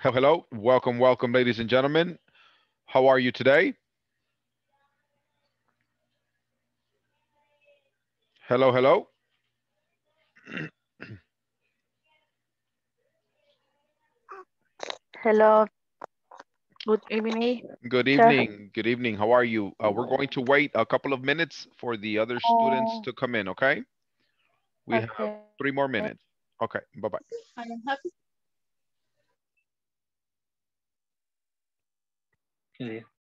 Hello, hello. Welcome, welcome, ladies and gentlemen. How are you today? Hello, hello. Hello. Good evening. Good Sir. evening. Good evening. How are you? Uh, we're going to wait a couple of minutes for the other students Oh. to come in, okay? We have three more minutes. Okay, bye-bye. I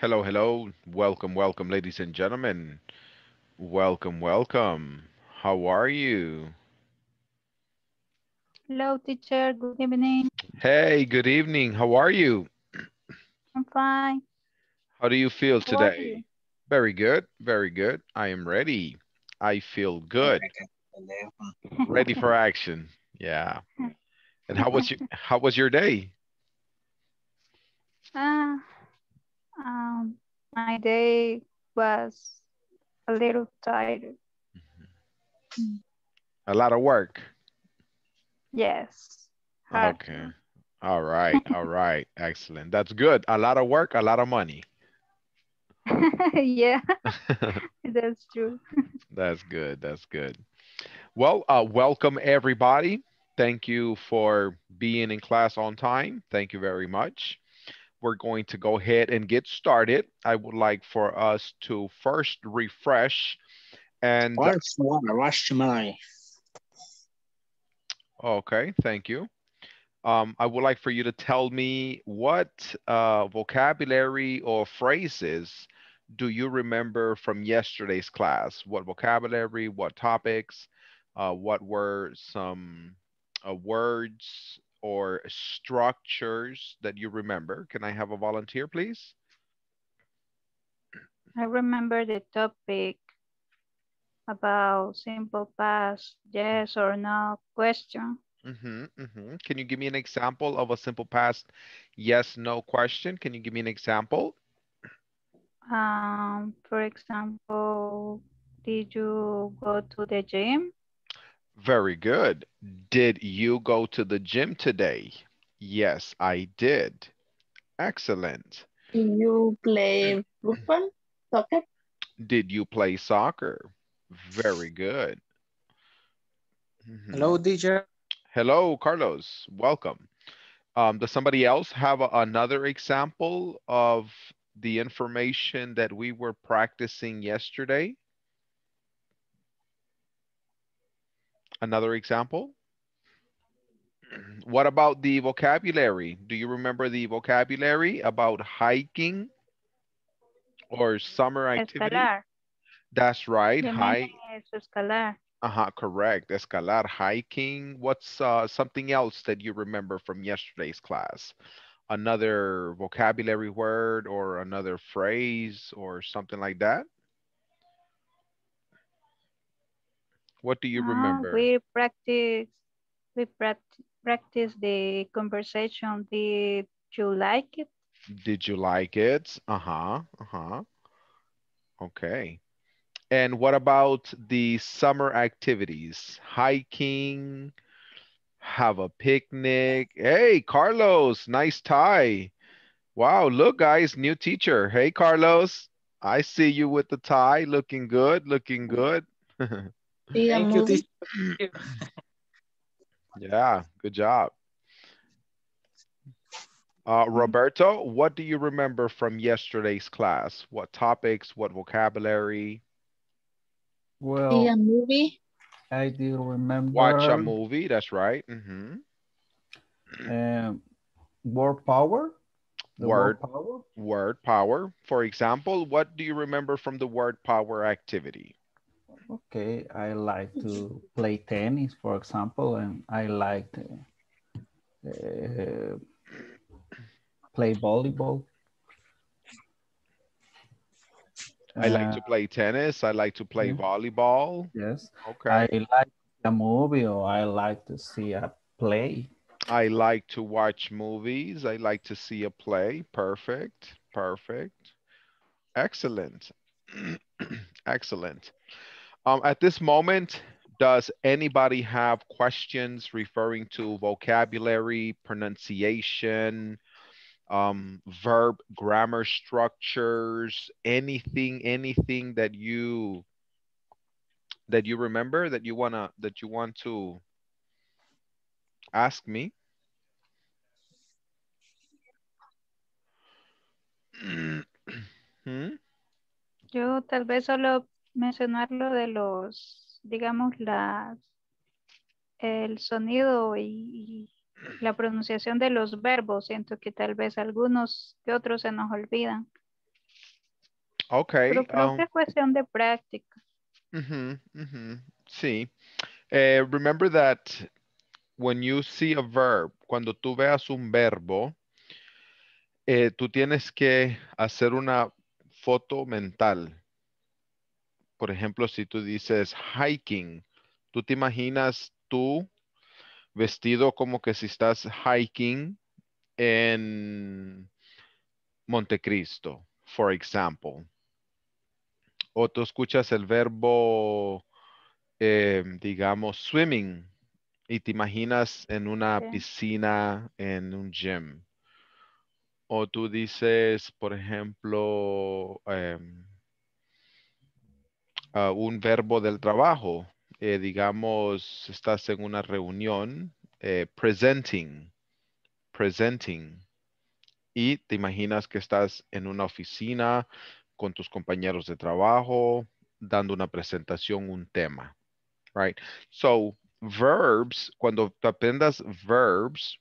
Hello, hello. Welcome, welcome, ladies and gentlemen. Welcome, welcome. How are you? Hello, teacher. Good evening. Hey, good evening. How are you? I'm fine. How do you feel How today? you? Very good, very good. I am ready. I feel good. Ready for action. Yeah. And how was your how was your day? Ah, um, my day was a little tired. A lot of work. Yes. Hard. Okay. All right. All right. Excellent. That's good. A lot of work, a lot of money. yeah, that's true. That's good. That's good. Well, uh, welcome everybody. Thank you for being in class on time. Thank you very much. We're going to go ahead and get started. I would like for us to first refresh and water? Wash my okay, thank you. Um, I would like for you to tell me what uh, vocabulary or phrases do you remember from yesterday's class? What vocabulary, what topics, uh, what were some uh, words or structures that you remember? Can I have a volunteer, please? I remember the topic about simple past, yes or no question. Mm-hmm, mm-hmm. Can you give me an example of a simple past yes, no question? Can you give me an example? Um, for example, did you go to the gym? Very good. Did you go to the gym today? Yes, I did. Excellent. Do you play football? Soccer? Did you play soccer? Very good. Hello, teacher. Hello, Carlos. Welcome. Um, does somebody else have a- another example of the information that we were practicing yesterday? Another example? What about the vocabulary? Do you remember the vocabulary about hiking or summer activity? Escalar. That's right, hike. escalar. Uh-huh, correct. Escalar, hiking. What's uh, something else that you remember from yesterday's class? Another vocabulary word or another phrase or something like that? What do you Ah, remember? we practice, we practice, practice the conversation. Did you like it? Did you like it? Uh-huh, uh-huh. Okay. And what about the summer activities? Hiking, have a picnic. Hey, Carlos, nice tie. Wow, look guys, new teacher. Hey, Carlos. I see you with the tie, looking good, looking good. See a Thank you, movie. teacher. Yeah, good job. Uh, Roberto, what do you remember from yesterday's class? What topics, what vocabulary? See Well, a movie. I do remember. Watch a movie, that's right. hmm um, word power. the Word. power. Word power. For example, what do you remember from the word power activity? Okay, I like to play tennis, for example, and I like to uh, play volleyball. I like Uh, to play tennis. I like to play yeah. volleyball. Yes, Okay. I like a movie or I like to see a play. I like to watch movies. I like to see a play. Perfect. Perfect. Excellent. Excellent. Um, at this moment, does anybody have questions referring to vocabulary, pronunciation, um, verb, grammar structures, anything, anything that you that you remember that you wanna that you want to ask me? Hmm? Yo tal vez solo mencionar lo de los, digamos, las, el sonido y, y la pronunciación de los verbos. Siento que tal vez algunos que otros se nos olvidan. Okay. Pero creo um, que es cuestión de práctica. mhm, mhm. Sí. Eh, remember that when you see a verb, cuando tú veas un verbo, eh, tú tienes que hacer una foto mental. Por ejemplo, si tú dices hiking, tú te imaginas tú vestido como que si estás hiking en Montecristo, for example. O tú escuchas el verbo, eh, digamos, swimming y te imaginas en una Sí. piscina, en un gym. O tú dices, por ejemplo, em, un verbo del trabajo. eh, digamos, estás en una reunión, eh, presenting, presenting. Y te imaginas que estás en una oficina con tus compañeros de trabajo, dando una presentación, un tema. Right? So, verbs, cuando aprendas verbs,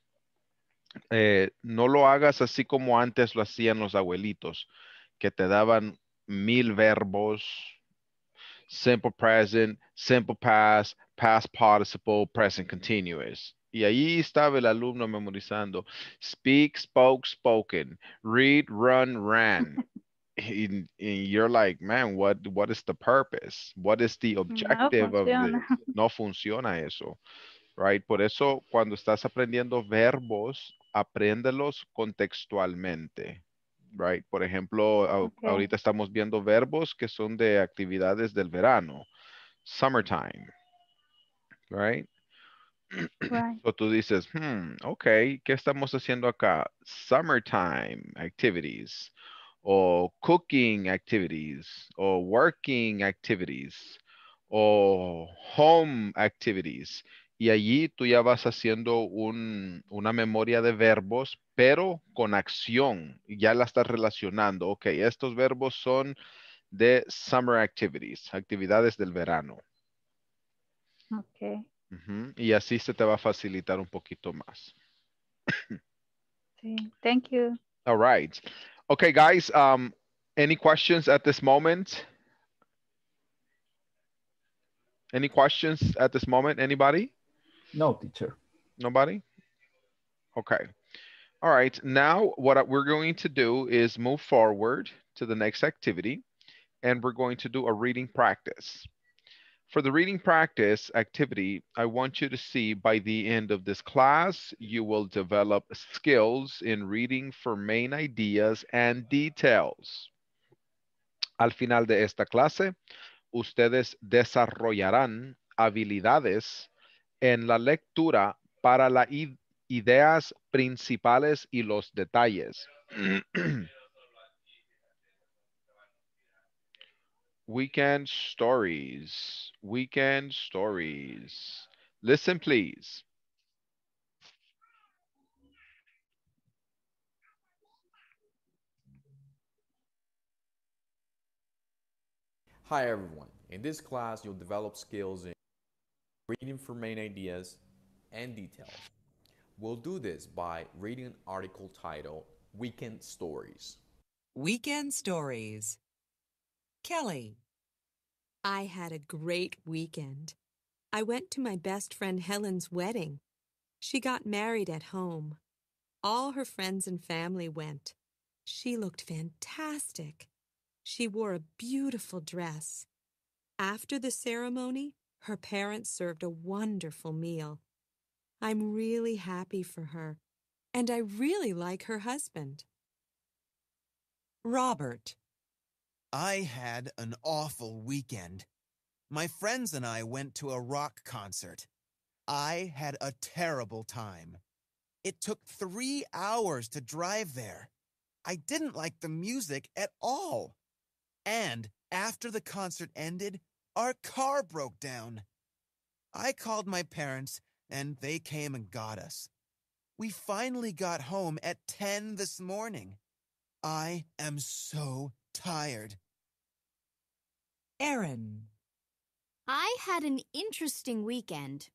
eh, no lo hagas así como antes lo hacían los abuelitos, que te daban mil verbos, simple present, simple past, past participle, present mm-hmm. continuous. Y ahí estaba el alumno memorizando. Speak, spoke, spoken. Read, run, ran. And, and you're like, man, what, what is the purpose? What is the objective of funciona. this? No funciona eso. Right? Por eso, cuando estás aprendiendo verbos, apréndelos contextualmente. Right? Por ejemplo, ahorita estamos viendo verbos que son de actividades del verano. Summertime. Right? Right. So tú dices, hmm, ok, ¿qué estamos haciendo acá? Summertime activities, o cooking activities, o working activities, o home activities. y allí tú ya vas haciendo un, una memoria de verbos, pero con acción. Ya la estás relacionando. Ok, estos verbos son de summer activities, actividades del verano. Ok. Y así se te va a facilitar un poquito más. Sí. Thank you. All right. Okay, guys, um, any questions at this moment? Any questions at this moment? Anybody? No, teacher. Nobody? Okay. All right. Now, what we're going to do is move forward to the next activity, and we're going to do a reading practice. For the reading practice activity, I want you to see by the end of this class, you will develop skills in reading for main ideas and details. Al final de esta clase, ustedes desarrollarán habilidades en la lectura para las ideas principales y los detalles. Weekend stories, weekend stories. Listen, please. Hi everyone. In this class, you'll develop skills in reading for main ideas and details. We'll do this by reading an article titled Weekend Stories. Weekend Stories. Kelly. I had a great weekend. I went to my best friend Helen's wedding. She got married at home. All her friends and family went. She looked fantastic. She wore a beautiful dress. After the ceremony, her parents served a wonderful meal. I'm really happy for her, and I really like her husband. Robert. I had an awful weekend. My friends and I went to a rock concert. I had a terrible time. It took three hours to drive there. I didn't like the music at all. And after the concert ended, our car broke down. I called my parents and they came and got us. We finally got home at 10 this morning. I am so tired. Aaron. I had an interesting weekend.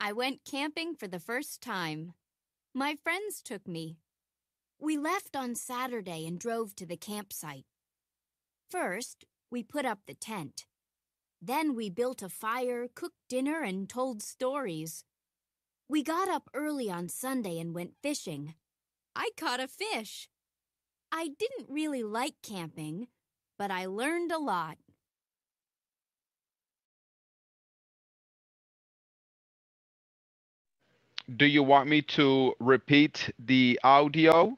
I went camping for the first time. My friends took me. We left on Saturday and drove to the campsite. First, we put up the tent. Then we built a fire, cooked dinner, and told stories. We got up early on Sunday and went fishing. I caught a fish. I didn't really like camping, but I learned a lot. Do you want me to repeat the audio?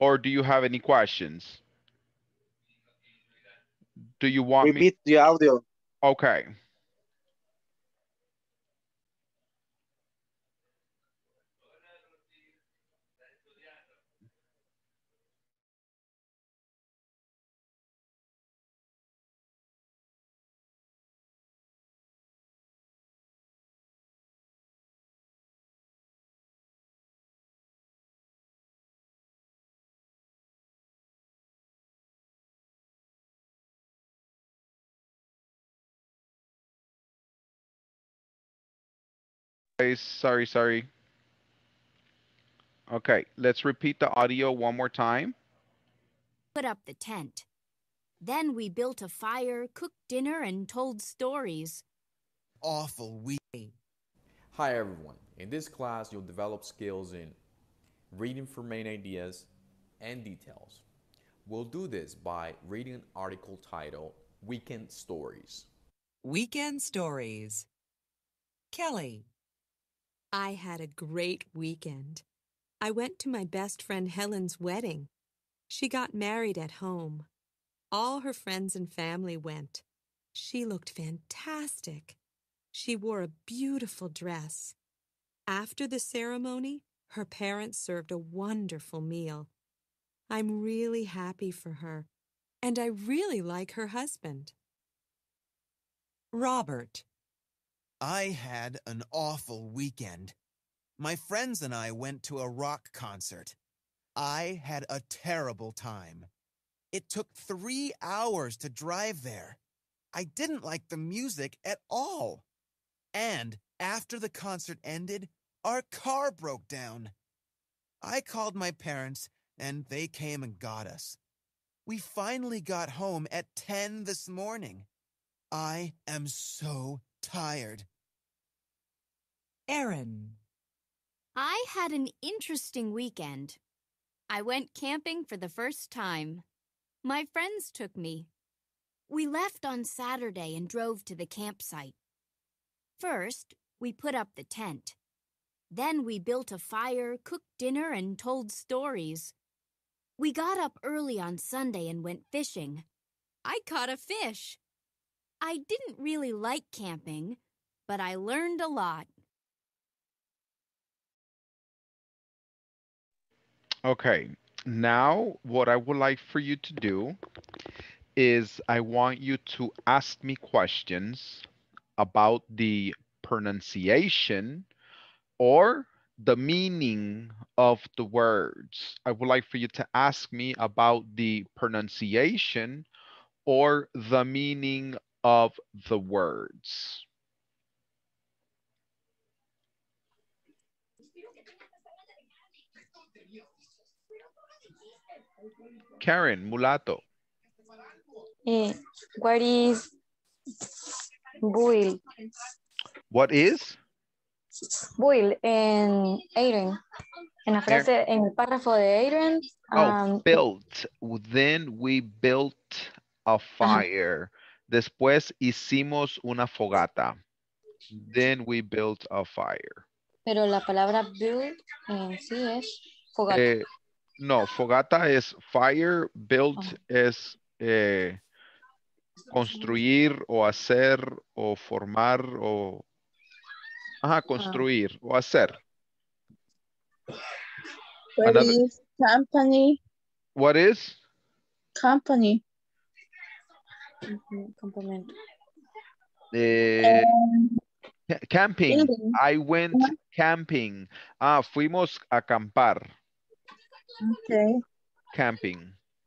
Or do you have any questions? Do you want me? To repeat the audio. Okay. Guys, Sorry, sorry. Okay, let's repeat the audio one more time. put up the tent. Then we built a fire, cooked dinner, and told stories. Awful week. Hi everyone. In this class, you'll develop skills in reading for main ideas and details. We'll do this by reading an article titled Weekend Stories. Weekend Stories. Kelly. I had a great weekend. I went to my best friend Helen's wedding. She got married at home. All her friends and family went. She looked fantastic. She wore a beautiful dress. After the ceremony, her parents served a wonderful meal. I'm really happy for her, and I really like her husband. Robert. I had an awful weekend. My friends and I went to a rock concert. I had a terrible time. It took three hours to drive there. I didn't like the music at all. And after the concert ended, our car broke down. I called my parents and they came and got us. We finally got home at 10 this morning. I am so tired. Aaron. I had an interesting weekend. I went camping for the first time. My friends took me. We left on Saturday and drove to the campsite. First, we put up the tent. Then we built a fire, cooked dinner, and told stories. We got up early on Sunday and went fishing. I caught a fish. I didn't really like camping, but I learned a lot. Okay, now what I would like for you to do is I want you to ask me questions about the pronunciation or the meaning of the words. I would like for you to ask me about the pronunciation or the meaning of the words. Karen Mulato. Eh, what is bull? What is? Bull en Adrian. En la frase, en el párrafo de Adrian. Oh, um, built. Then we built a fire. Después hicimos una fogata. Then we built a fire. pero la palabra build en sí es fogata. Eh, no, fogata es fire, built es eh, construir o hacer o formar o... Ajá, construir o hacer. What Another- is company? What is? Company. Eh, ca- camping. building. I went camping. Ah, fuimos a acampar. Okay. Camping.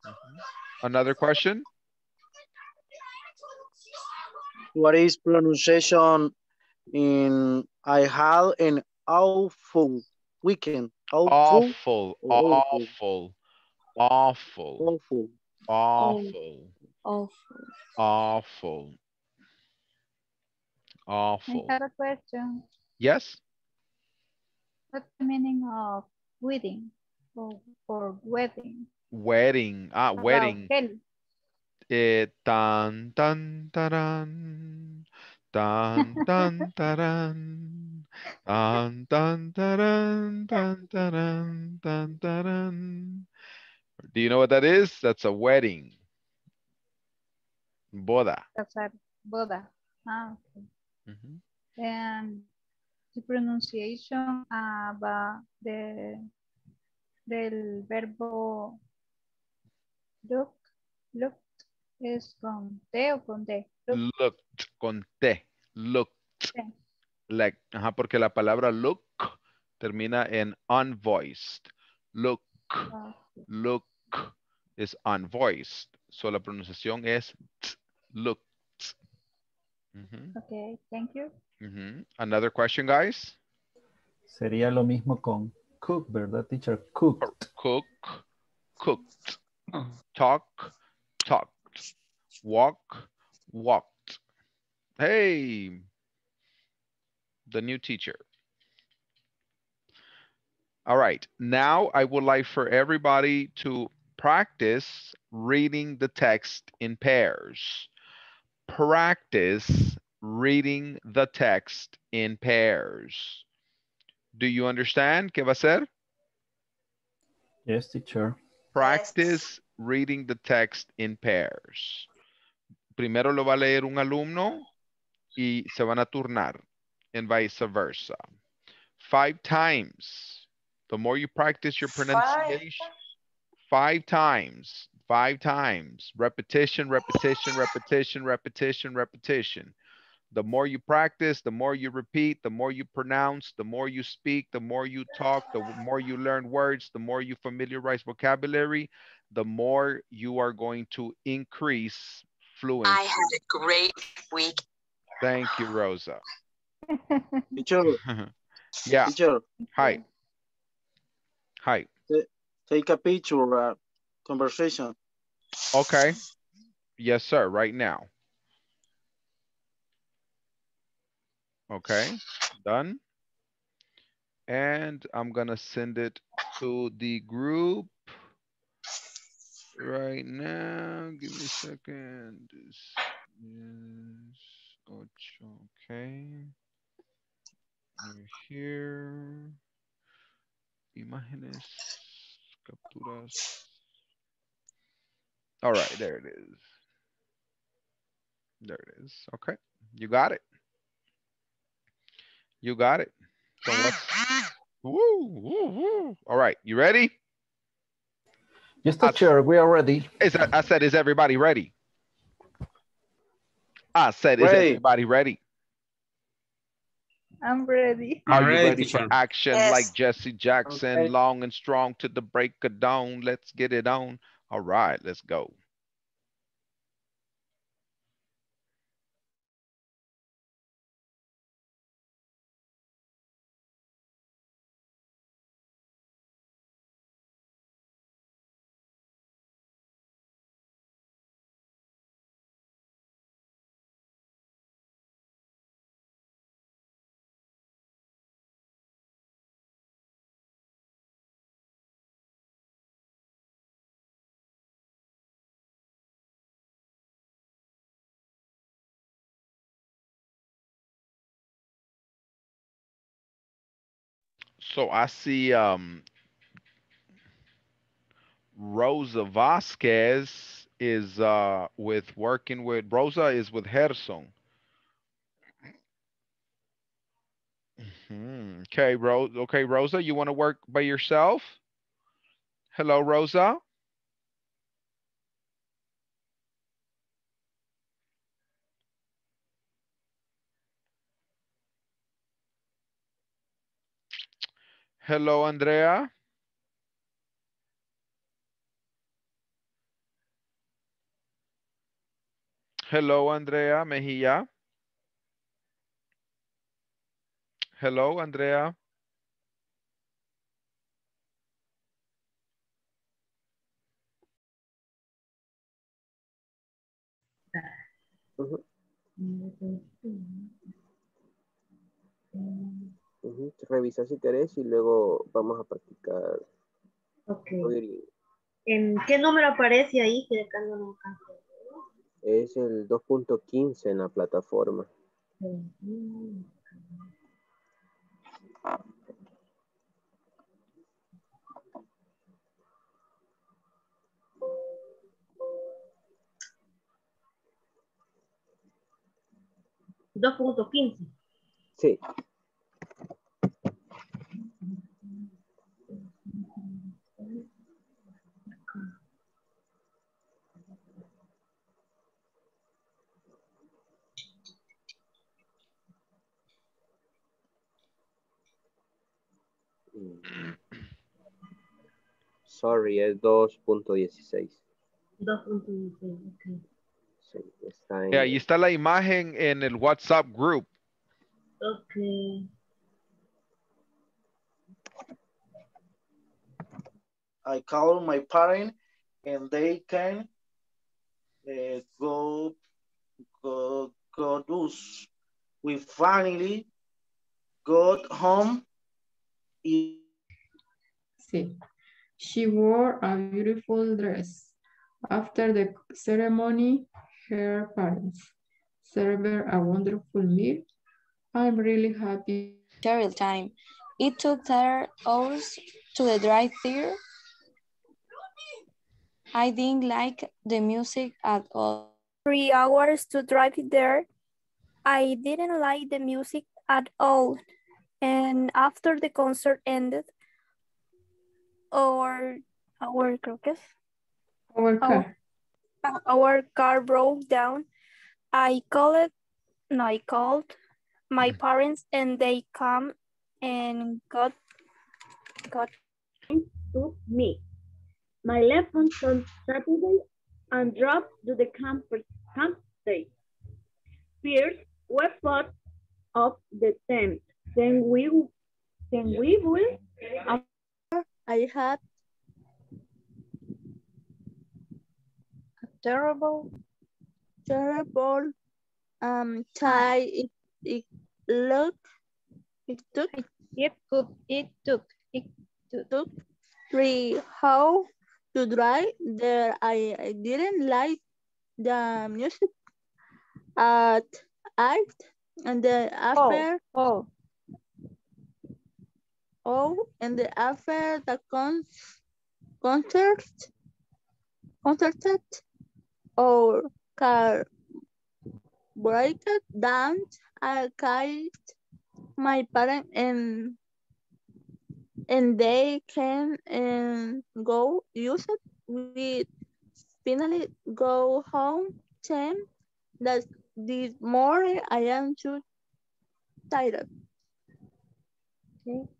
Mm-hmm. Another question? What is pronunciation in I had an awful weekend? Awful. Awful, Awful. awful, awful, Awful. awful, Awful. awful, I awful. have a question. Yes? What's the meaning of wedding or, or wedding? Wedding. Ah, About wedding. Kelly. Eh, tan, tan, taran. Tan, tan, taran. Tan, tan, taran, tan, taran, tan, taran. Do you know what that is? That's a wedding. Boda. That's a boda. Ah, okay. Mhm. And the pronunciation about the del verbo look, look es con T o con D. Look, Looked con T. Looked. Sí. Like, ajá, porque la palabra look termina en unvoiced. Look, ah, look is unvoiced. So la pronunciación es t, looked. Ujú, okay, thank you. Another question, guys? Sería lo mismo con cook, ¿verdad, teacher? Cooked. Cook, cooked. Talk, talked. Walk, walked. Hey, the new teacher. All right, now I would like for everybody to practice reading the text in pairs. Practice reading the text in pairs. Do you understand? ¿Qué va a hacer? Yes, teacher. Practice reading the text in pairs. Primero lo va a leer un alumno y se van a turnar and vice versa. Five times. The more you practice your pronunciation, five times, five times. Repetition, repetition, repetition, repetition, repetition. The more you practice, the more you repeat, the more you pronounce, the more you speak, the more you talk, the more you learn words, the more you familiarize vocabulary, the more you are going to increase fluency. I had a great week. Thank you, Rosa. Teacher. yeah. Teacher. Hi. Hi. Take a picture, uh, conversation. Okay. Yes, sir, right now. Okay, done. And I'm gonna send it to the group right now. Give me a second. Yes, okay. Right here. Imágenes, capturas. All right, there it is. There it is. Okay, you got it. You got it. So woo, woo, woo. All right, you ready? Yes, teacher, we are ready. Is I said, is everybody ready? I said, is ready. everybody ready? I'm ready. Are you ready, ready for action yes. like Jesse Jackson, okay. long and strong to the break of dawn? Let's get it on. All right, let's go. So I see um, Rosa Vasquez is uh, with working with, Rosa is with Gerson. Mm-hmm. Okay, Rose. Okay, Rosa, you want to work by yourself? Hello, Rosa. Hello, Andrea. Hello, Andrea Mejia. Hello, Andrea. Uh Revisa si querés y luego vamos a practicar. Ok. ¿En qué número aparece ahí? Es el 2.15 en la plataforma. ¿2.15? Sí. Sorry, es 2.16. 2.16, ok. Sí, está en... Yeah, ahí está la imagen en el WhatsApp group. Ok. I call my parents and they can uh, go go go do we finally got home Sí. She wore a beautiful dress. After the ceremony, her parents served a wonderful meal. I'm really happy. Travel time. It took her hours to the drive there. I didn't like the music at all. Three hours to drive there. I didn't like the music at all. And after the concert ended, our our crocus, our car, our, our car broke down. I called No, I called my mm. parents and they come and got got to me. My lessons on Saturday and drove to the campus camp day. First, we thought of the tent. Then we then we will um, I had A terrible? terrible um tie. It, it look it took it took it took it took. three. How to drive there. I, I didn't like the music at act and the after oh oh Oh, and the after the con concert? Concerted? Or car break down I called my parents and and they can and go use it. We finally go home ten that this morning I am too tired. Okay.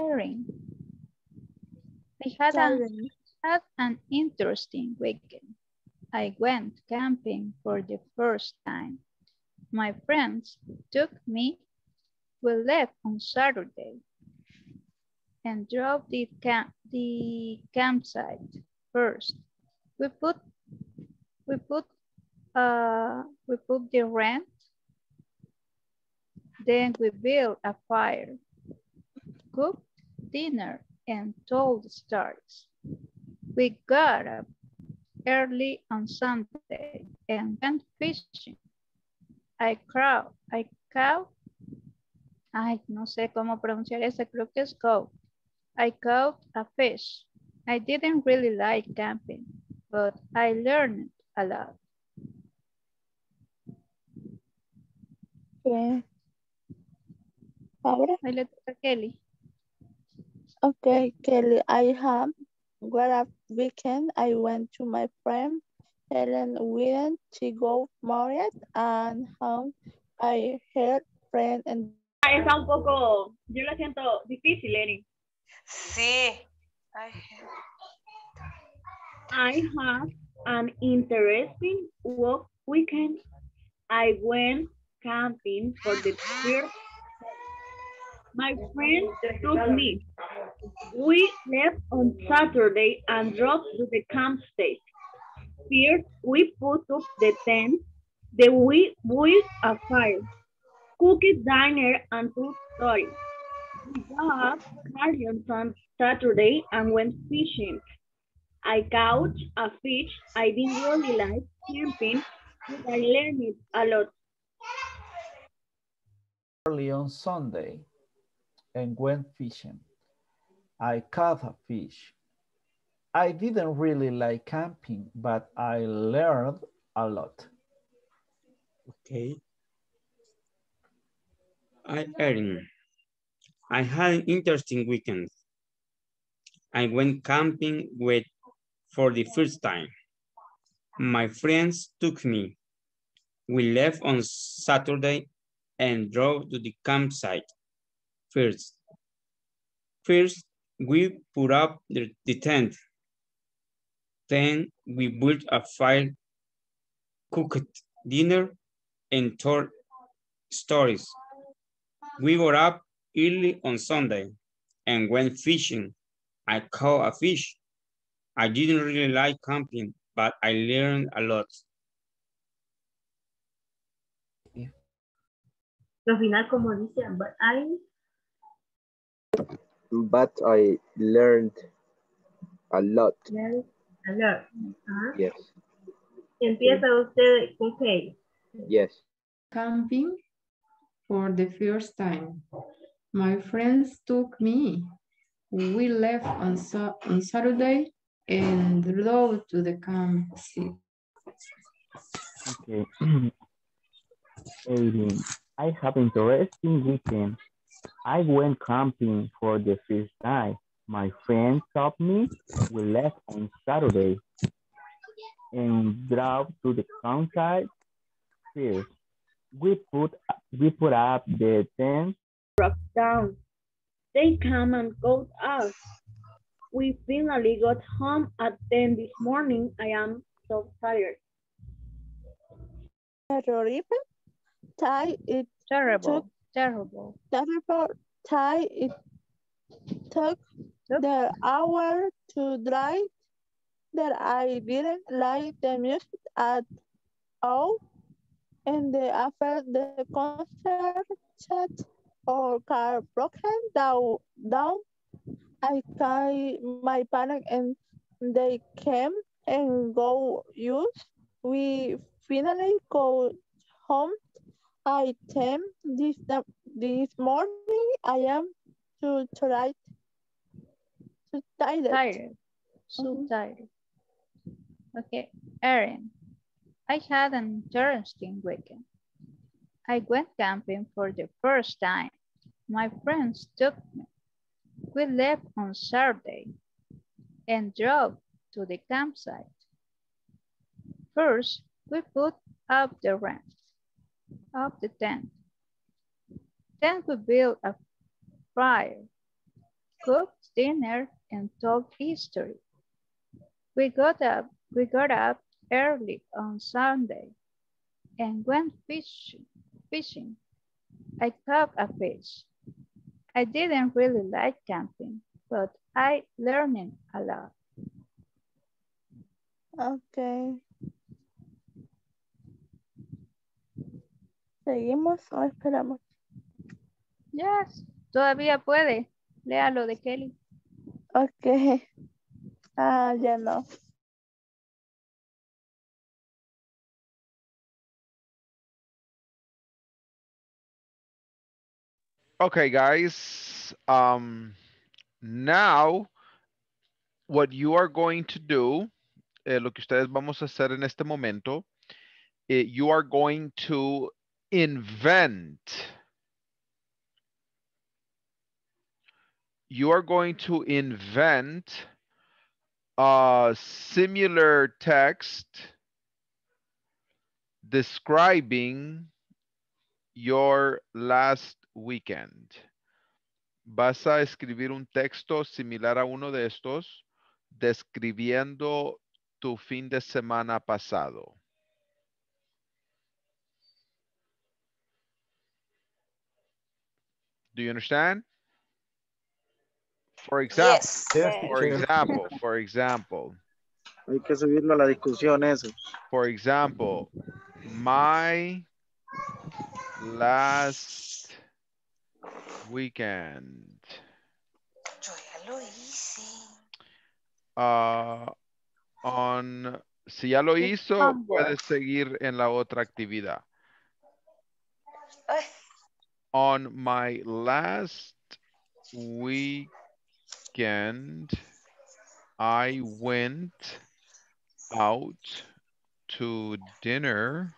Karen. I had, a, had an interesting weekend. I went camping for the first time. My friends took me. We left on Saturday and drove the, camp, the campsite first. We put we put uh, we put the rent. Then we built a fire, cooked dinner, and told stories. We got up early on Sunday and went fishing. I caught, I caught, ay, no sé cómo pronunciar ese, creo que es caught. I caught a fish. I didn't really like camping, but I learned a lot. Yeah. Ahora. Ahí le toca a Kelly. Okay, Kelly, I have what a weekend. I went to my friend Helen went to go married and home I heard friend and Ah, Está un poco, yo lo siento difícil, Erin. Sí. Ay, I have an interesting work weekend. I went camping for the first My friend took me. We left on Saturday and drove to the campsite. First, we put up the tent. Then we built a fire, cooked dinner, and told stories. We got up on Saturday and went fishing. I caught a fish. I didn't really like camping, but I learned a lot. early on Sunday and went fishing. I caught a fish. I didn't really like camping, but I learned a lot. Okay. I Erin. I had an interesting weekend. I went camping with for the first time. My friends took me. We left on Saturday and drove to the campsite. First, first we put up the, the tent. Then we built a fire, cooked dinner, and told stories. We were up early on Sunday and went fishing. I caught a fish. I didn't really like camping, but I learned a lot. Al final, como dice, but I But I learned a lot. learned a lot. Ajá. Yes. Empieza usted con K. Yes. Camping for the first time. My friends took me. We left on, Sa- on Saturday and drove to the camp. site. Okay. I have interesting weekend. I went camping for the first time. My friends took me. We left on Saturday and drove to the campsite. First, We put we put up the tent. Broke down. They come and got us. We finally got home at 10 this morning. I am so tired. Terrible. Tie it Terrible. Terrible. terrible. Tie it took the hour to drive that I didn't like the music at all. And the, after the concert chat or car broken down, down I called my parents and they came and go use. We finally go home. I ten this this morning. I am too tired. Too tired. Tired. So tired. Okay, Erin. I had an interesting weekend. I went camping for the first time. My friends took me. We left on Saturday and drove to the campsite. First, we put up the rent of the tent. Then we built a fire, cooked dinner, and told history. We got up, we got up early on Sunday and went fishing. fishing. I caught a fish. I didn't really like camping, but I learned a lot. Okay. ¿Seguimos o esperamos? Yes, todavía puede. Léalo de Kelly. Ok. Ah, ya no. Okay, guys. Um, now, what you are going to do, eh, lo que ustedes vamos a hacer en este momento, eh, you are going to invent. You are going to invent a similar text describing your last weekend. Vas a escribir un texto similar a uno de estos describiendo tu fin de semana pasado. Do you understand? For example, Yes. For example, for example, Hay que subirlo a la discusión eso. for example, my last weekend. Yo ya lo hice. Uh, on, si ya lo hizo, puedes seguir en la otra actividad. On my last weekend, I went out to dinner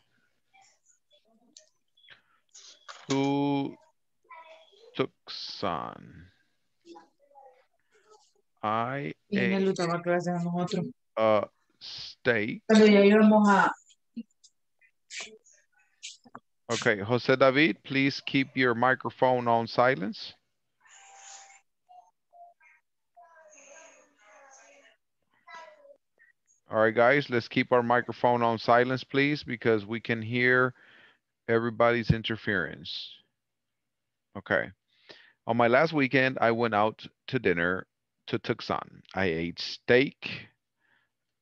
to Tucson. I Y en el ate a a steak. Cuando ya íbamos a... Okay, Jose David, please keep your microphone on silence. All right, guys, let's keep our microphone on silence, please, because we can hear everybody's interference. Okay. On my last weekend, I went out to dinner to Tucson. I ate steak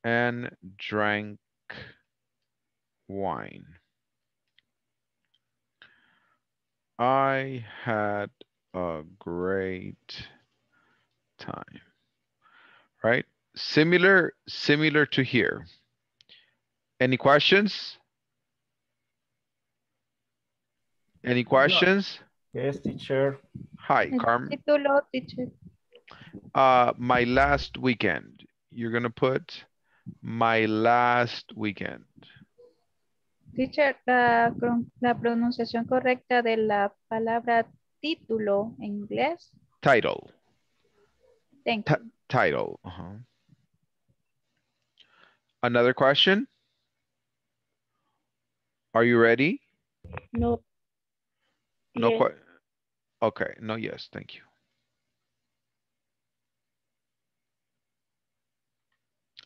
and drank wine. I had a great time. Right? Similar, similar to here. Any questions? Any questions? Yes, teacher. Hi, Carmen. Título, teacher. Uh, my last weekend. You're gonna put my last weekend. Teacher, la, la pronunciación correcta de la palabra título en inglés. Title. Thank you. title. Another question? Are you ready? No. No Yes. quite. Okay, no, yes, thank you.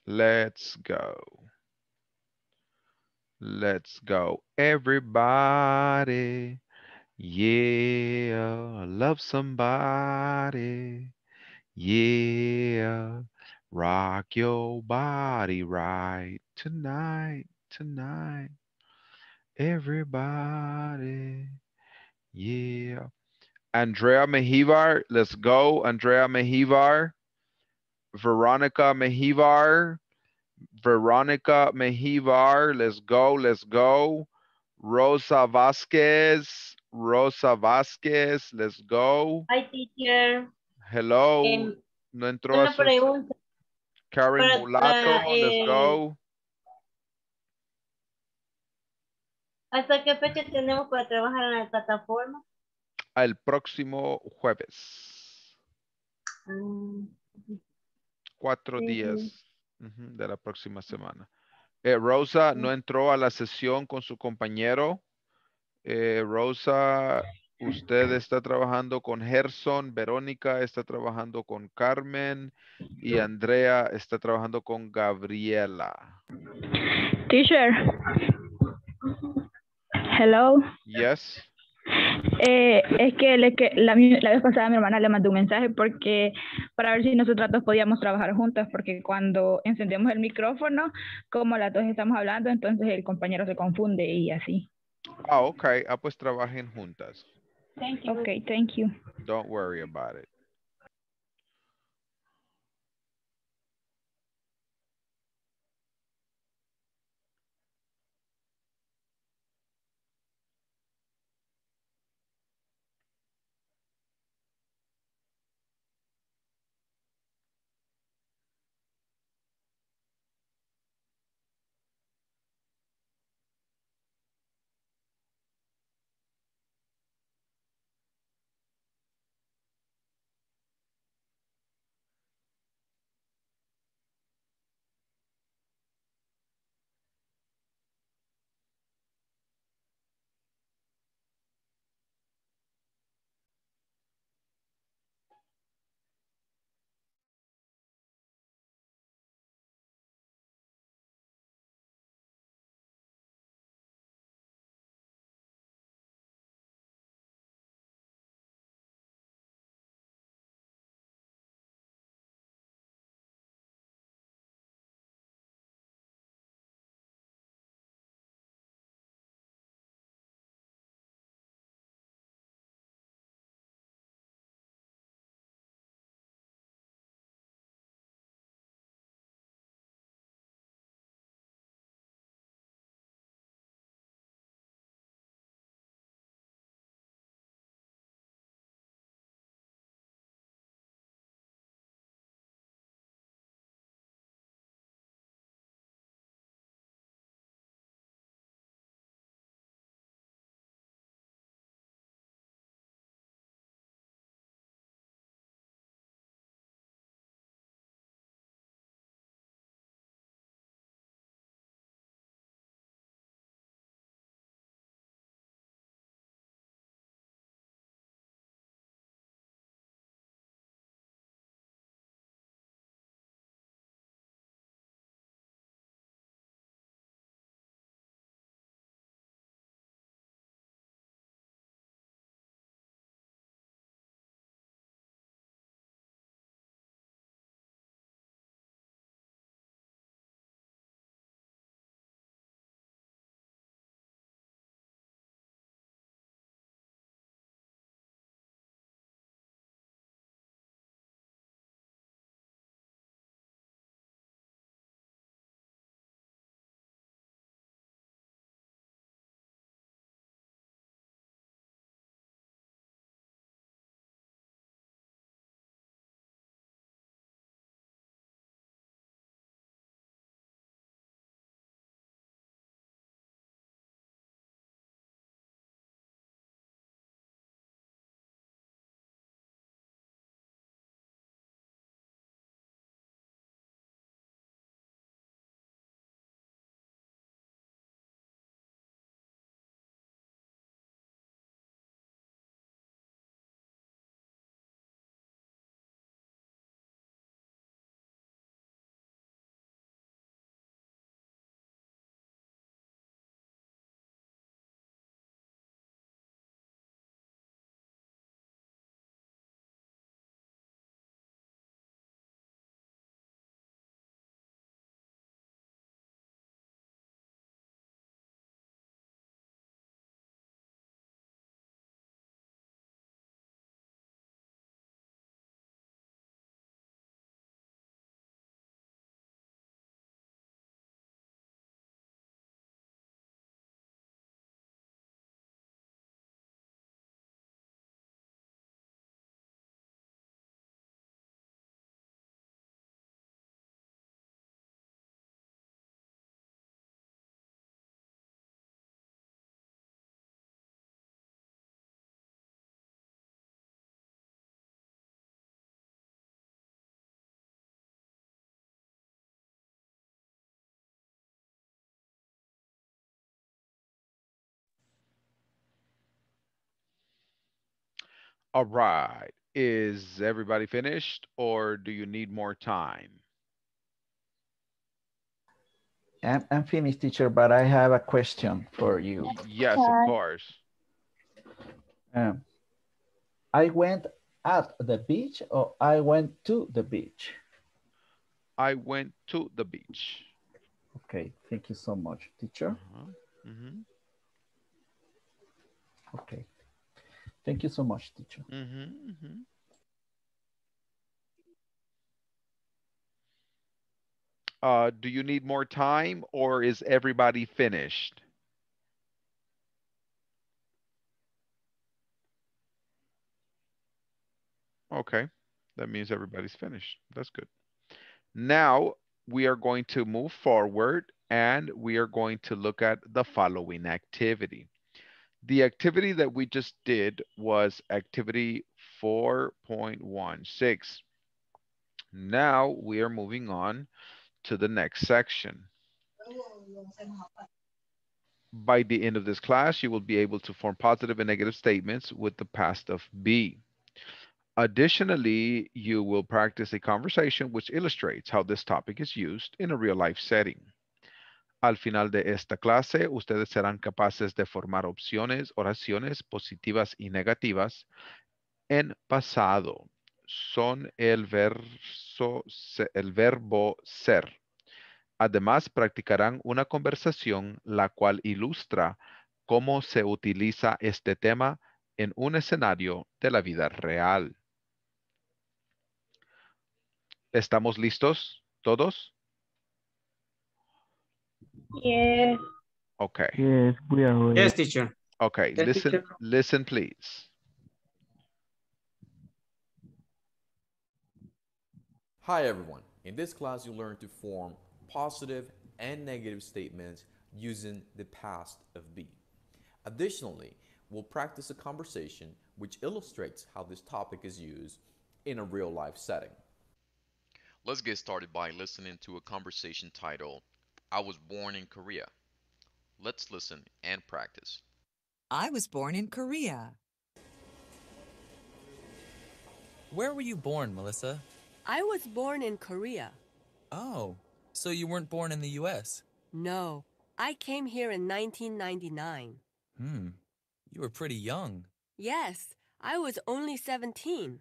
Let's go. Let's go. Everybody. Yeah, love somebody. Yeah, rock your body right tonight, tonight. Everybody. Yeah. Andrea Mejivar, let's go. Andrea Mejivar. Veronica Mejivar. Veronica Mejivar, let's go, let's go. Rosa Vasquez. Rosa Vasquez, let's go. Hi, teacher. Hello. Em, no entró Una a pregunta. Karen para- Mulato, para, let's eh, go. ¿Hasta qué fecha tenemos para trabajar en la plataforma? El próximo jueves. Mm, Cuatro días de la próxima semana. Eh, Rosa no entró a la sesión con su compañero. Eh, Rosa, usted está trabajando con Gerson, Verónica está trabajando con Carmen y Andrea está trabajando con Gabriela. Teacher. Hello. Yes. Eh, es que, le, que la, la vez pasada mi hermana le mandó un mensaje porque para ver si nosotras dos podíamos trabajar juntas porque cuando encendemos el micrófono, como las dos estamos hablando, entonces el compañero se confunde y así. Ah, ok. Ah, pues trabajen juntas. Okay, thank you. Don't worry about it. All right. Is everybody finished or do you need more time? I'm, I'm finished, teacher, but I have a question for you. Yes, of course. Um, I went at the beach or I went to the beach? I went to the beach. Okay, thank you so much, teacher. Mhm. Okay. Thank you so much, teacher. Mhm, mhm. Uh, do you need more time or is everybody finished? Okay, that means everybody's finished. That's good. Now we are going to move forward and we are going to look at the following activity. The activity that we just did was activity 4.16. Now we are moving on to the next section. By the end of this class, you will be able to form positive and negative statements with the past of be. Additionally, you will practice a conversation which illustrates how this topic is used in a real life setting. Al final de esta clase, ustedes serán capaces de formar opciones, oraciones positivas y negativas en pasado. Son el, verbo ser. Además, practicarán una conversación la cual ilustra cómo se utiliza este tema en un escenario de la vida real. ¿Estamos listos todos? Yes. Okay. Yes, we are ready. Yes, teacher. Okay, Yes, listen, teacher. listen, please. Hi everyone. In this class, you'll learn to form positive and negative statements using the past of be. Additionally, we'll practice a conversation which illustrates how this topic is used in a real life setting. Let's get started by listening to a conversation titled, I was born in Korea. Let's listen and practice. I was born in Korea. Where were you born, Melissa? I was born in Korea. Oh, so you weren't born in the US? No, I came here in 1999. Hmm, you were pretty young. Yes, I was only 17.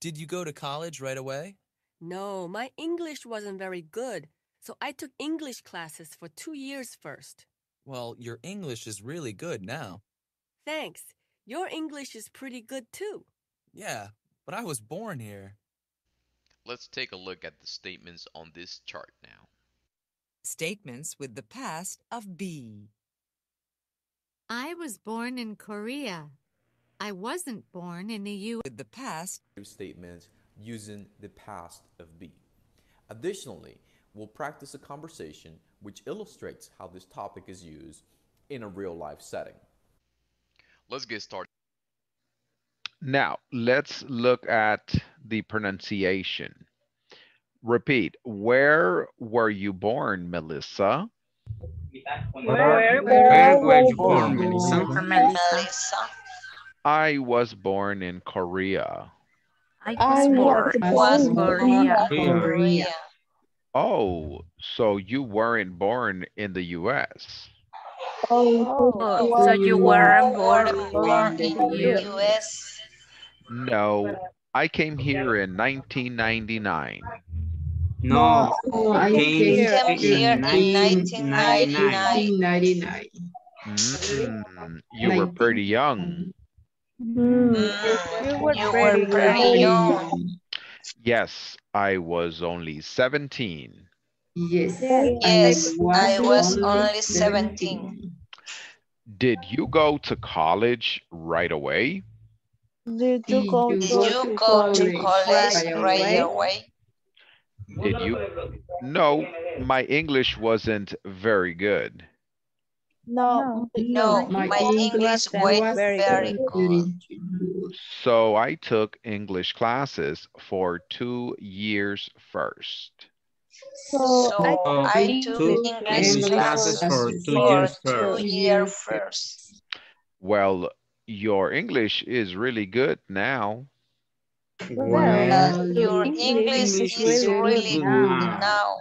Did you go to college right away? No, my English wasn't very good, so I took English classes for two years first. Well, your English is really good now. Thanks. Your English is pretty good too. Yeah, but I was born here. Let's take a look at the statements on this chart now. Statements with the past of be. I was born in Korea. I wasn't born in the U. With the past Statements using the past of be. Additionally, we'll practice a conversation which illustrates how this topic is used in a real life setting. Let's get started. Now, let's look at the pronunciation. Repeat, where were you born, Melissa? Where were you born, Melissa? Melissa. I was born in Korea. I was Was born born in in Korea. Oh, so you weren't born in the US. Oh, So you weren't born, born in the US. No, I came here in 1999. No, I came came Came here in 1999. 1999. Mm, you were pretty young. Mm, You you were pretty young. Yes, I was only 17. Yes, Yes, I was only 17. 17. Did you go to college right away? Did you go Did to you go to college right right away? away? Did you? No, my English wasn't very good. No, No, my English was very good. So I took English classes for two years first. So So I took took English English classes classes for two for years two first. years first. Well, Your English is really good now. Well, your English is really good now.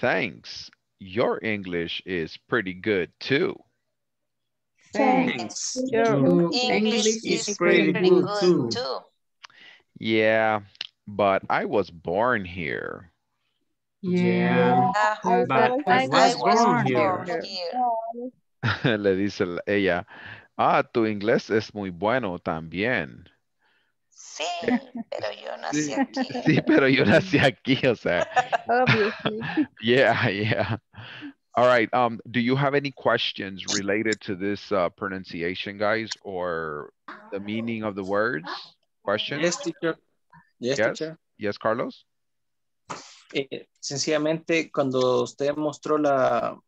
Thanks. Your English is pretty good too. Thanks. Your English English is pretty good too. Yeah, but I was born here. Yeah. Ah, But I I was born born here. here. Le dice ella, ah, tu inglés es muy bueno también. Sí, pero yo nací aquí. Sí, pero yo nací aquí, o sea. Obviously. Yeah, yeah. All right. Um, do you have any questions related to this uh, pronunciation, guys, or the meaning of the words? Questions? Yes, teacher. Yes, Yes, teacher. yes, Carlos. Eh, sencillamente, cuando usted mostró la,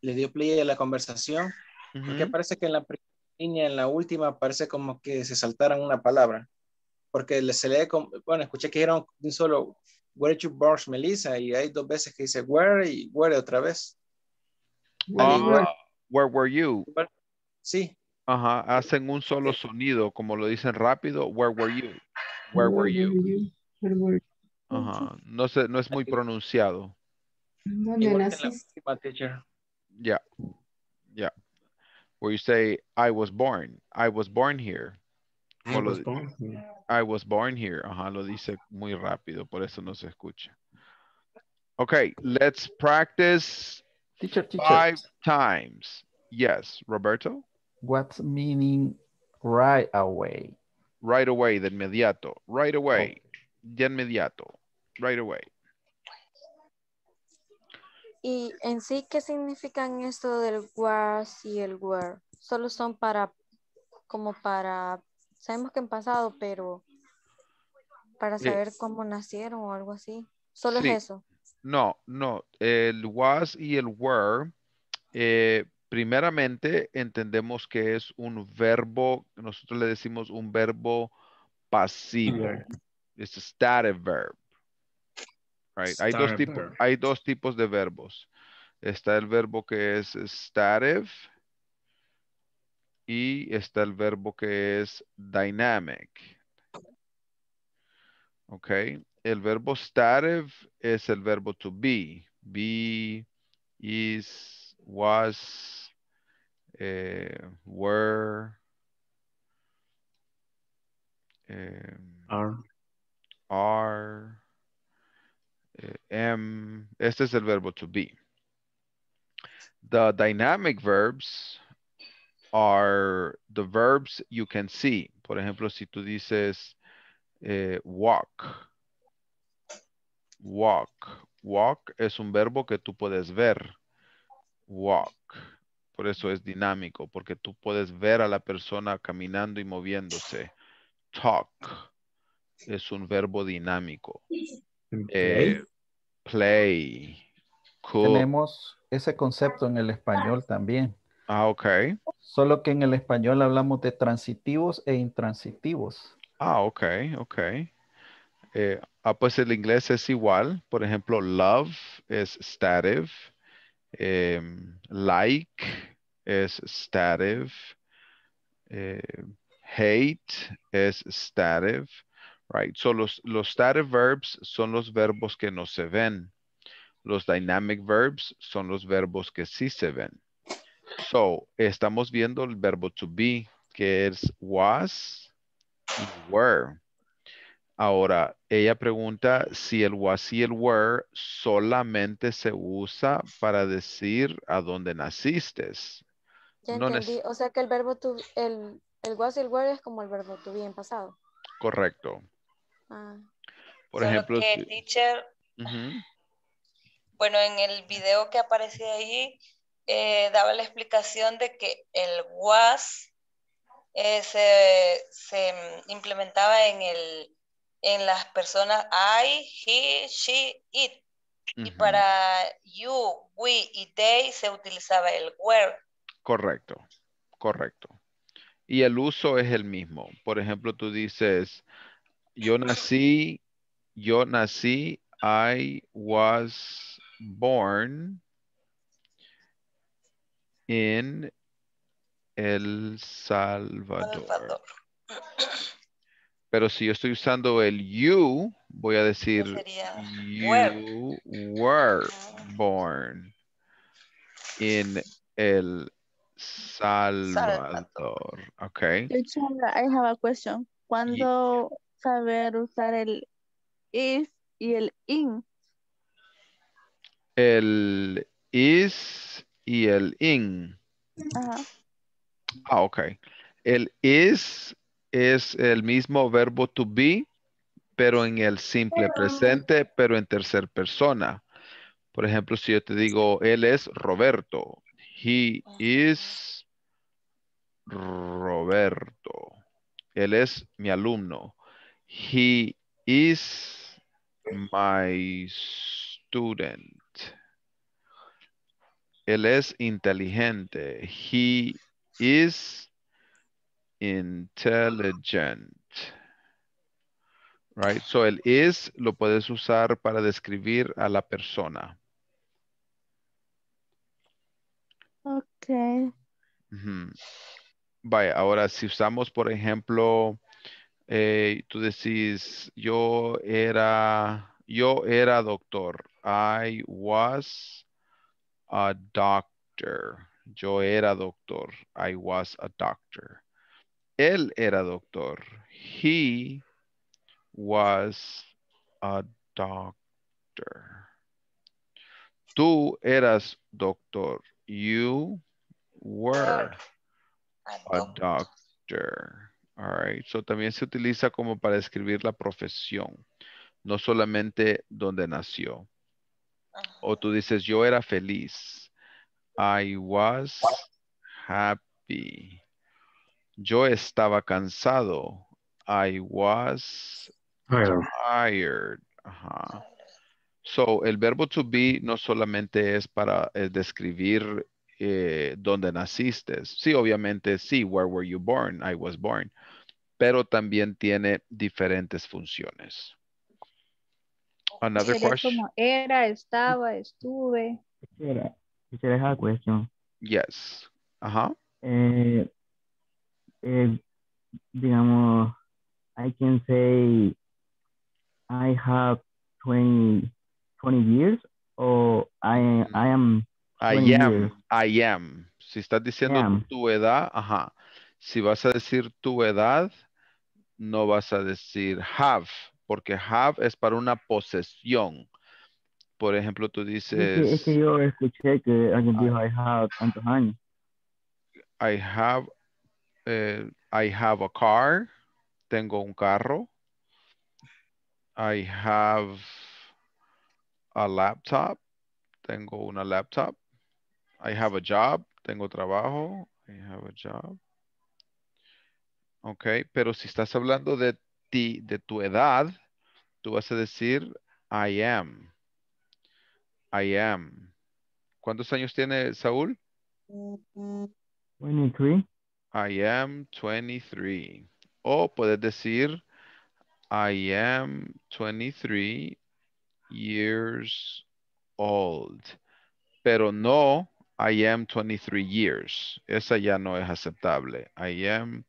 le dio play a la conversación, porque parece que en la primera línea, en la última, parece como que se saltaron una palabra. Porque le- se lee como, bueno, escuché que dijeron un solo, where you born, Melissa, y hay dos veces que dice where y where otra vez. Ah, where were you? Sí. Ajá, hacen un solo sonido, como lo dicen rápido. Where were you? Where were you? Where were you? Ajá, no sé, no es muy pronunciado. ¿Dónde naciste? Yeah, yeah. Where you say, I was born. I was born here. I was born here. I was born here. Ajá, lo dice muy rápido, por eso no se escucha. Okay, let's practice Teacher, teacher. five times. Yes, Roberto? What's meaning right away? Right away, de inmediato. Right away. De inmediato. Right away. Y en sí, ¿qué significan esto del was y el were? Solo son para, como para, sabemos que en pasado, pero para Sí. saber cómo nacieron o algo así. Solo Sí. es eso. No, no. El was y el were, eh, primeramente entendemos que es un verbo, nosotros le decimos un verbo pasivo. Es a stative verb. Right? Hay dos, verb. hay dos tipos de verbos. Está el verbo que es stative y está el verbo que es dynamic. Ok. El verbo stative es el verbo to be. Be, is, was, eh, were, eh, Are. are, eh, am. Este es el verbo to be. The dynamic verbs are the verbs you can see. Por ejemplo, si tú dices eh, walk. Walk. Walk es un verbo que tú puedes ver. Walk. Por eso es dinámico, porque tú puedes ver a la persona caminando y moviéndose. Talk es un verbo dinámico. Eh, play. Cook. Tenemos ese concepto en el español también. Ah, ok. Solo que en el español hablamos de transitivos e intransitivos. Ah, ok, ok. Eh, ah, pues el inglés es igual. Por ejemplo, love es stative. Em, like es stative. Eh, hate es stative. Right. So los, los stative verbs son los verbos que no se ven. Los dynamic verbs son los verbos que sí se ven. So, estamos viendo el verbo to be, que es was y were. Ahora, ella pregunta si el was y el were solamente se usa para decir a dónde naciste. Ya No entendí. O sea que el verbo to, el, el was y el were es como el verbo to be en pasado. Correcto. Ah. Por Solo ejemplo, que, si- teacher, bueno, en el video que aparecía ahí, eh, daba la explicación de que el was eh, se, se, mm, implementaba en, el, en las personas I, he, she, it. Y para you, we y they se utilizaba el were. Correcto, correcto. Y el uso es el mismo. Por ejemplo, tú dices, yo nací, yo nací, I was born in El Salvador. Pero si yo estoy usando el you, voy a decir you were born in El Salvador. Okay. I have a question. ¿Cuándo saber usar el is y el in? El is y el in. Ajá. Ah, ok. El is es el mismo verbo to be, pero en el simple presente, pero en tercer persona. Por ejemplo, si yo te digo, él es Roberto. He is Roberto. Él es mi alumno. He is my student. Él es inteligente. He is intelligent. Right? So el is lo puedes usar para describir a la persona. Ok. Vaya, ahora si usamos, por ejemplo, eh, tú decís, yo era, yo era doctor. I was a doctor. Yo era doctor. I was a doctor. Él era doctor. He was a doctor. Tú eras doctor. You were a doctor. All right. So también se utiliza como para describir la profesión, no solamente donde nació. O tú dices, yo era feliz. I was happy. Yo estaba cansado. I was Tired. tired. Ajá. So, el verbo to be no solamente es para eh, describir eh, dónde naciste. Sí, obviamente sí, where were you born? I was born. Pero también tiene diferentes funciones. Another question? como era, estaba, estuve. Teacher, teacher, I have a question. Yes. Ajá. Eh, eh, digamos, I can say I have 20, 20 years or I, I am I 20 am, years. I am. Si estás diciendo tu edad, ajá. Si vas a decir tu edad, no vas a decir have, porque have es para una posesión. Por ejemplo, tú Es que, es dices, que yo escuché que alguien dijo I have tantos años. I have, eh, I have a car, tengo un carro. I have a laptop, tengo una laptop. I have a job, tengo trabajo. I have a job. Ok, pero si estás hablando de ti, de tu edad, tú vas a decir I am. I am. ¿Cuántos años tiene Saúl? 23. I am 23. O puedes decir I am 23 years old. Pero no I am 23 years. Esa ya no es aceptable. I am,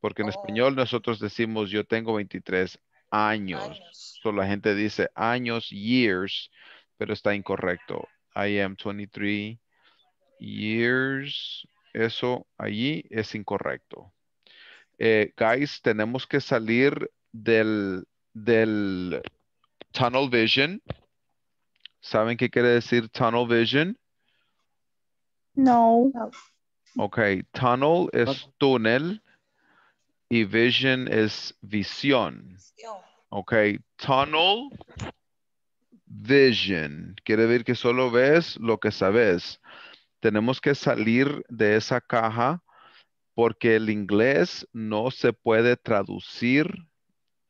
porque en español nosotros decimos yo tengo 23 años. Solo la gente dice años, years, pero está incorrecto. I am 23 years. Eso allí es incorrecto. Eh, guys, tenemos que salir del, del tunnel vision. ¿Saben qué quiere decir tunnel vision? No. Ok, tunnel es túnel y vision es visión. Ok, tunnel vision. Quiere decir que solo ves lo que sabes. Tenemos que salir de esa caja porque el inglés no se puede traducir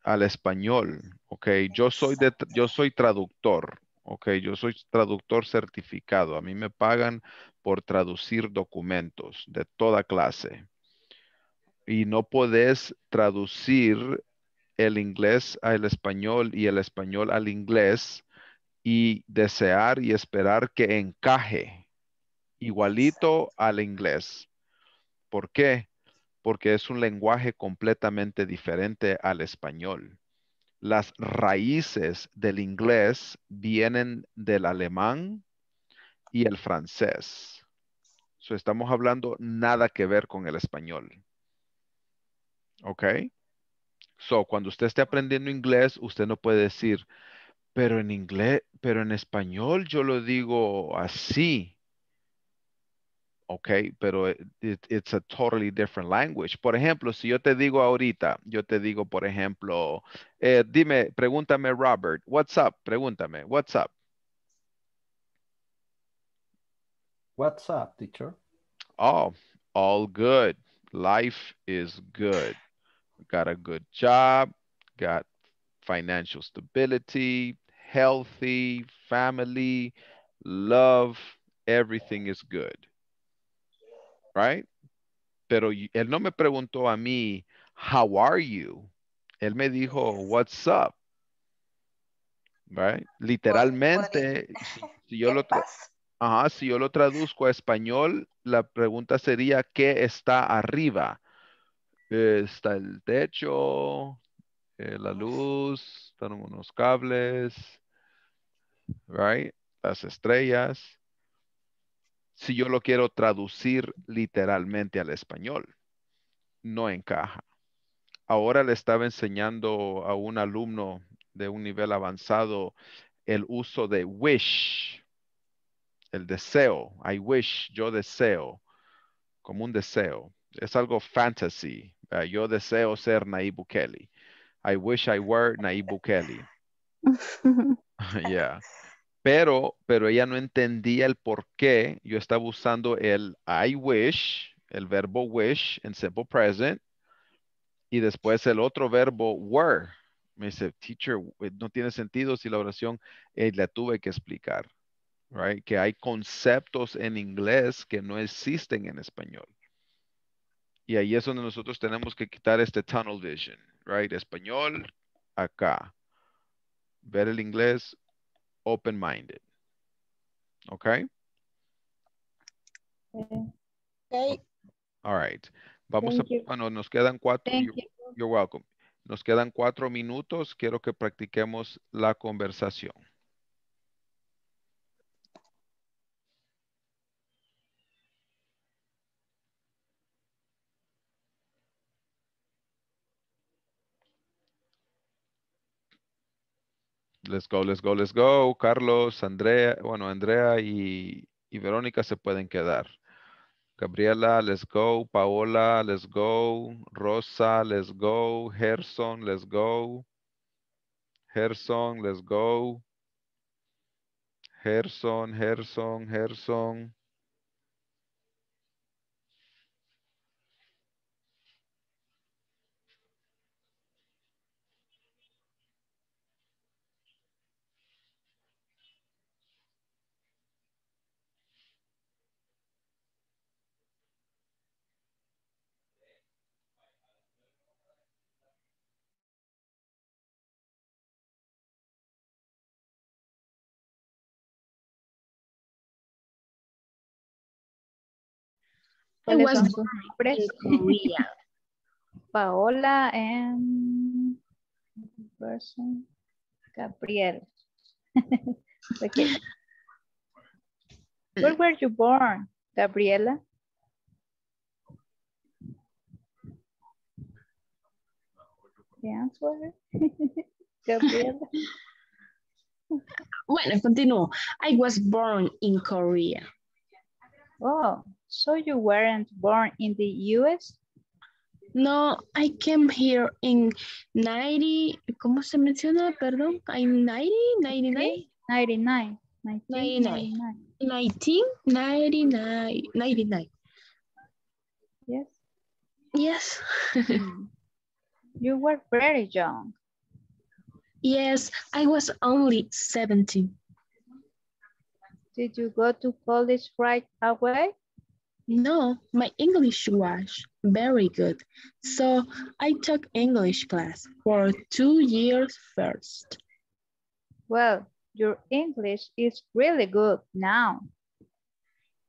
al español. Ok, yo soy, de, yo soy traductor. Ok, yo soy traductor certificado. A mí me pagan por traducir documentos de toda clase. Y no podés traducir el inglés al español y el español al inglés y desear y esperar que encaje igualito al inglés. ¿Por qué? Porque es un lenguaje completamente diferente al español. Las raíces del inglés vienen del alemán y el francés. So, estamos hablando nada que ver con el español. ¿Ok? So, cuando usted esté aprendiendo inglés, usted no puede decir, pero en inglés, pero en español yo lo digo así. Ok, pero it, it's a totally different language. Por ejemplo, si yo te digo ahorita, yo te digo, por ejemplo, eh, dime, pregúntame, Robert, what's up? Pregúntame, what's up? What's up, teacher? Oh, all good. Life is good. Got a good job, got financial stability, healthy, family, love, everything is good. Right? Pero él no me preguntó a mí, how are you? Él me dijo, what's up? Right? Literalmente, si, si yo lo Ajá, si yo lo traduzco a español, la pregunta sería, ¿qué está arriba? Está el techo, eh, la luz, están unos cables, right? Las estrellas. Si yo lo quiero traducir literalmente al español, no encaja. Ahora le estaba enseñando a un alumno de un nivel avanzado el uso de wish, el deseo. I wish, yo deseo, como un deseo. Es algo fantasy. Uh, yo deseo ser Nayib Bukele. I wish I were Nayib Bukele. yeah. Pero, pero ella no entendía el por qué yo estaba usando el I wish, el verbo wish en simple present, y después el otro verbo were. Me dice, teacher, no tiene sentido si la oración eh, la tuve que explicar, right? Que hay conceptos en inglés que no existen en español. Y ahí es donde nosotros tenemos que quitar este tunnel vision, right? Español, acá. Ver el inglés, open-minded. Okay? Okay. All right. Vamos Thank a, you. bueno, nos quedan cuatro. Thank you're, you. you're welcome. Nos quedan cuatro minutos. Quiero que practiquemos la conversación. Let's go, let's go, let's go. Carlos, Andrea, bueno, Andrea y, y Verónica se pueden quedar. Gabriela, let's go. Paola, let's go. Rosa, let's go. Gerson, let's go. Gerson, let's go. Gerson, Gerson, Gerson. ¿Cuáles was son sus born nombres? Korea. Paola and person Gabriel. okay. Where were you born, Gabriela? The answer, Gabriela. Bueno, continúo. I was born in Korea. Oh, so you weren't born in the U.S.? No, I came here in 90, ¿cómo se menciona? Perdón, I'm 90, 99? 99. 99. 1999. 1999. 99. Yes. Yes. Mm. You were very young. yes, I was only 17. Did you go to college right away? No, my English was very good. So I took English class for two years first. Well, your English is really good now.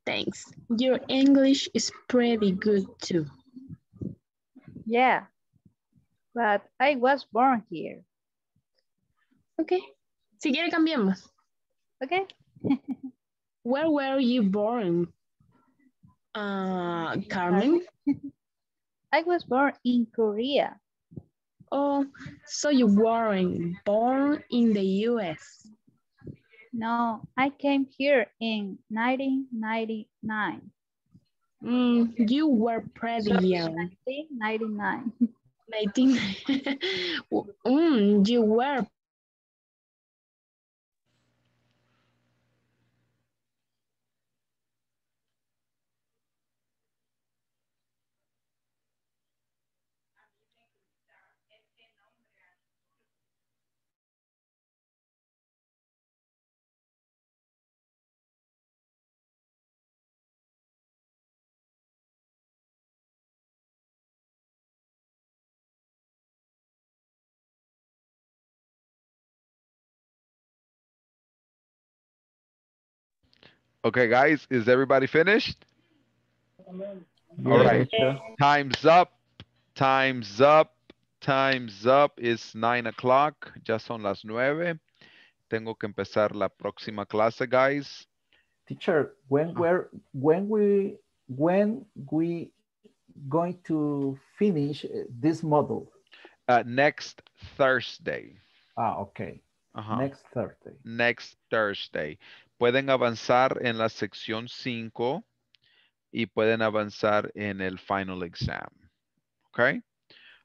Thanks. Your English is pretty good too. Yeah, but I was born here. Okay. Si quiere cambiamos. Okay. Where were you born? Uh, Carmen? I was born in Korea. Oh, so you weren't born in the US? No, I came here in 1999. Mm, you were pretty Sorry, young. 1999. 19. mm, you were Okay, guys, is everybody finished? All right, time's up, time's up, time's up. It's nine o'clock, ya son las nueve. Tengo que empezar la próxima clase, guys. Teacher, when we're when we when we going to finish uh, this model? Uh, next Thursday. Ah, okay. Ajá. Next Thursday. Next Thursday. Pueden avanzar en la sección 5 y pueden avanzar en el final exam. Okay?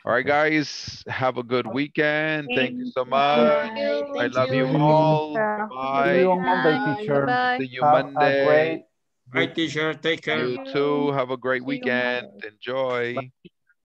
All right, guys. Have a good weekend. Thank you so much. I love you all. See you on Bye. Monday, teacher. Bye. See you Have a Monday. great Bye, teacher. Take care. You too. Have a great weekend. Enjoy.